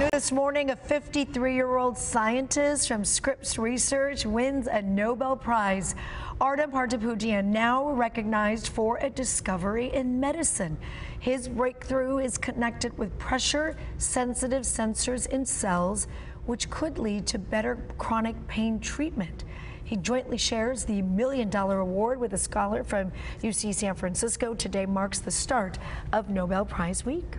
New this morning, a 53-year-old scientist from Scripps Research wins a Nobel Prize. Ardem Patapoutian, now recognized for a discovery in medicine. His breakthrough is connected with pressure-sensitive sensors in cells, which could lead to better chronic pain treatment. He jointly shares the Million Dollar Award with a scholar from UC San Francisco. Today marks the start of Nobel Prize Week.